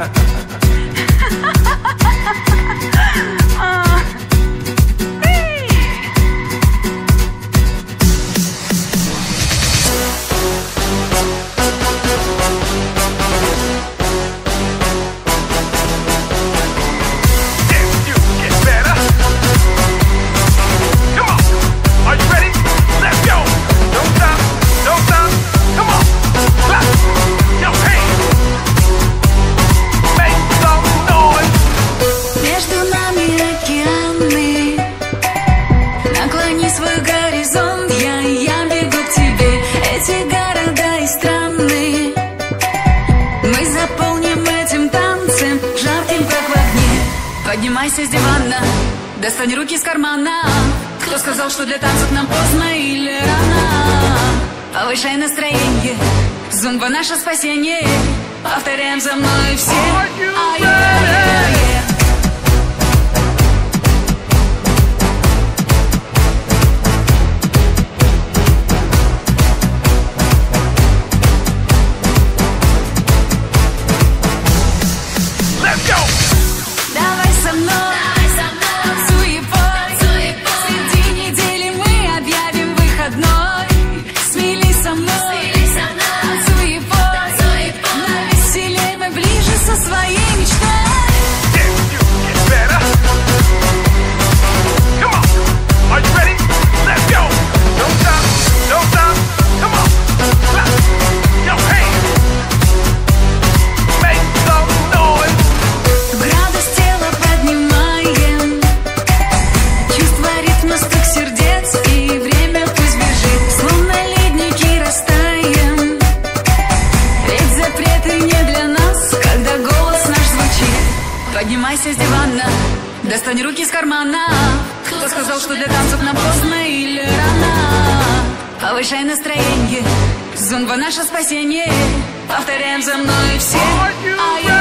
Ha ha ha. Тумани свой горизонт, я, я бегу к тебе. Эти города и страны. Мы заполним этим танцем Жарким, как в огне Поднимайся с дивана. Достань руки из кармана. Кто сказал, что для танцев нам поздно или рано? Повышай настроение. Зумба наше спасение. Повторяем за мной все. Oh, Дивана Достань руки из кармана. Кто сказал, что для танцев нам поздно или рано? Повышай настроение. Зумба наше спасение. Повторяем за мной все. You Ай-яй-яй-яй.